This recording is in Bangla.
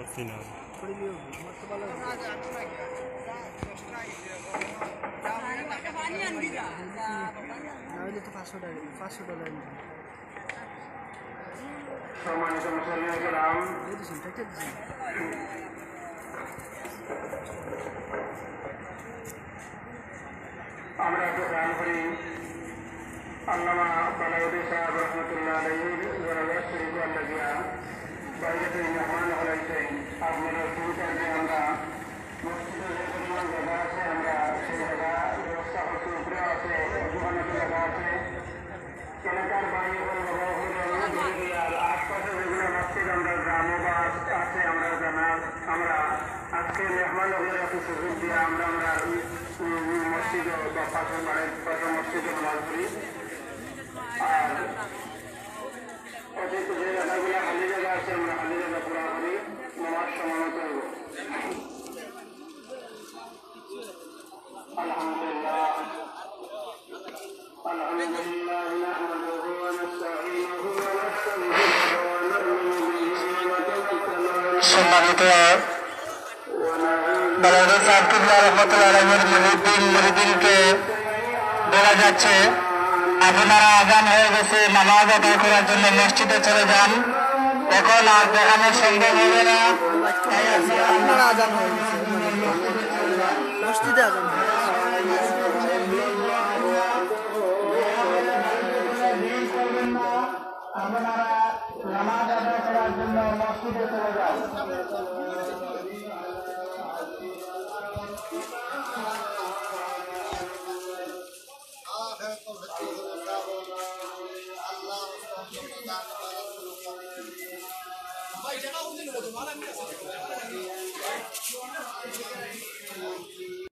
করছি না। আমরা একটু খেয়াল করি। আল্লামা বালাউদ্দিন সাহেব রহমতুল্লাহ আলহীর জরাবাদ শরীফ আল্লাহিয়া থেকে মেহমান হলাইছেন আপনারা শুরুটার যে আমরা মসজিদে যে পরিমাণ জায়গা আছে আমরা সেই জায়গা ব্যবস্থা করছি উপরে আছে দোকানে জায়গা আছে এলাকার বাড়ি আর আশপাশে যেগুলো মসজিদ আমরা গ্রামে বা আছে আমরা জানা আমরা মসজিদে বা পাশে বাড়ির পাশে মসজিদে নামাজ করি সম্মানিত আবদুল্লাহ রহমতুল্লাহ মরিদিন মরিদিনকে বলা যাচ্ছে আপনারা আজান হয়ে গেছে নামাজ আদায় করার জন্য মসজিদে চলে যান। এখন আর দেখানো সম্ভব হবে না। আজান হয়ে গেছে। করার জন্য মসজিদে চলে যান ভাই জায়গা উঠে নেব তো আসে